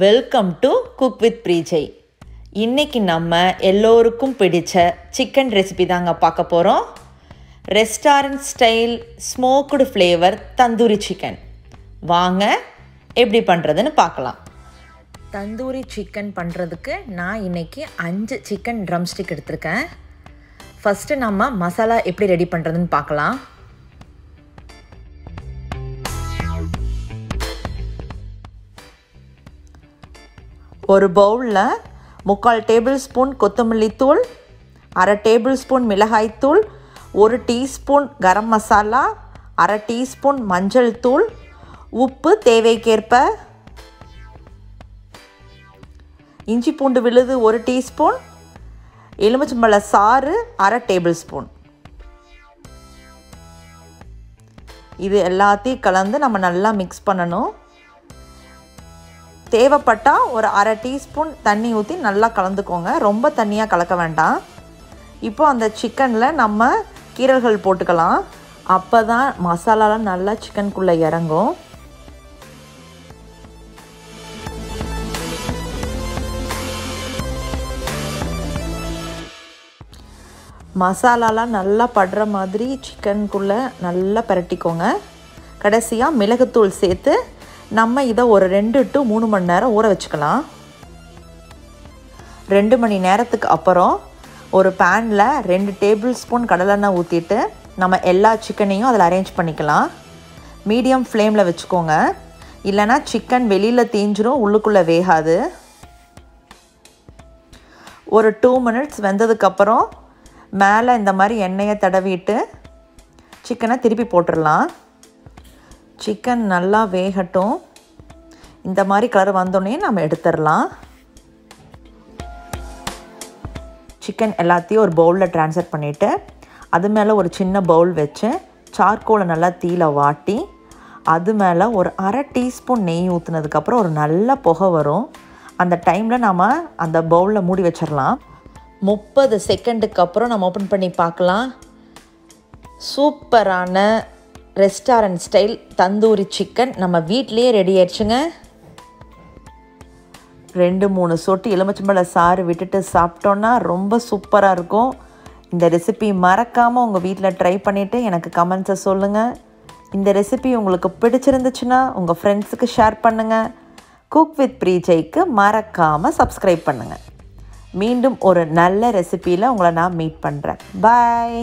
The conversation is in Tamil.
வெல்கம் டு குக் வித் ப்ரீஜை இன்றைக்கி நம்ம எல்லோருக்கும் பிடித்த சிக்கன் ரெசிபி தாங்க பார்க்க போகிறோம் restaurant style smoked flavour tandoori chicken வாங்க எப்படி பண்ணுறதுன்னு பார்க்கலாம். தந்தூரி சிக்கன் பண்ணுறதுக்கு நான் இன்னைக்கு அஞ்சு சிக்கன் ட்ரம்ஸ்டிக் எடுத்திருக்கேன். ஃபஸ்ட்டு நம்ம மசாலா எப்படி ரெடி பண்ணுறதுன்னு பார்க்கலாம். ஒரு பவுலில் முக்கால் டேபிள் ஸ்பூன் கொத்தமல்லி தூள் அரை டேபிள் ஸ்பூன் மிளகாய்த்தூள் ஒரு டீஸ்பூன் கரம் மசாலா அரை டீஸ்பூன் மஞ்சள் தூள் உப்பு தேவைக்கேற்ப. இஞ்சி பூண்டு விழுது ஒரு டீஸ்பூன் எலுமிச்சம்பழ சாறு அரை டேபிள் ஸ்பூன் இது எல்லாத்தையும் கலந்து நம்ம நல்லா மிக்ஸ் பண்ணணும். தேவைப்பட்டால் ஒரு அரை டீஸ்பூன் தண்ணி ஊற்றி நல்லா கலந்துக்கோங்க. ரொம்ப தண்ணியாக கலக்க வேண்டாம். இப்போ அந்த சிக்கனில் நம்ம கீரல்கள் போட்டுக்கலாம். அப்போ தான் மசாலாலாம் நல்லா சிக்கனுக்குள்ளே இறங்கும். மசாலாலாம் நல்லா படுற மாதிரி சிக்கனுக்குள்ளே நல்லா பரட்டிக்கோங்க. கடைசியாக மிளகுத்தூள் சேர்த்து நம்ம இதை ஒரு ரெண்டு டு மூணு மணி நேரம் ஊற வச்சுக்கலாம். ரெண்டு மணி நேரத்துக்கு அப்புறம் ஒரு பேனில் ரெண்டு டேபிள் ஸ்பூன் கடலெண்ணெய் ஊற்றிட்டு நம்ம எல்லா சிக்கனையும் அதில் அரேஞ்ச் பண்ணிக்கலாம். மீடியம் ஃப்ளேமில் வச்சுக்கோங்க. இல்லைனா சிக்கன் வெளியில் தீஞ்சிரும் உள்ளுக்குள்ளே வேகாது. ஒரு டூ மினிட்ஸ் வெந்ததுக்கப்புறம் மேலே இந்த மாதிரி எண்ணெயை தடவிட்டு சிக்கனை திருப்பி போட்டுடலாம். சிக்கன் நல்லா வேகட்டும். இந்த மாதிரி கலர் வந்தோடனே நம்ம எடுத்துடலாம். சிக்கன் எல்லாத்தையும் ஒரு பவுலில் ட்ரான்ஸ்ஃபர் பண்ணிவிட்டு அது மேலே ஒரு சின்ன பவுல் வச்சு சார்கோலை நல்லா தீயில் வாட்டி அது மேலே ஒரு அரை டீஸ்பூன் நெய் ஊற்றுனதுக்கப்புறம் ஒரு நல்ல புகை வரும். அந்த டைமில் நம்ம அந்த பவுலில் மூடி வச்சிடலாம். முப்பது செகண்டுக்கு அப்புறம் நம்ம ஓப்பன் பண்ணி பார்க்கலாம். சூப்பரான ரெஸ்டாரண்ட் ஸ்டைல் தந்தூரி சிக்கன். நம்ம வீட்லேயே ரெடி ஆயிடுச்சுங்க. ரெண்டு மூணு சொட்டு எலுமிச்சம்பழ சாறு விட்டுட்டு சாப்பிட்டோன்னா ரொம்ப சூப்பராக இருக்கும். இந்த ரெசிபி மறக்காமல் உங்கள் வீட்டில் ட்ரை பண்ணிவிட்டு எனக்கு கமெண்ட்ஸை சொல்லுங்கள் இந்த ரெசிபி உங்களுக்கு பிடிச்சிருந்துச்சுன்னா உங்கள் ஃப்ரெண்ட்ஸுக்கு ஷேர் பண்ணுங்கள் குக் வித் ப்ரீஜைக்கு மறக்காமல் சப்ஸ்கிரைப் பண்ணுங்கள் மீண்டும் ஒரு நல்ல ரெசிப்பியில் உங்களை நான் மீட் பண்ணுறேன் பாய்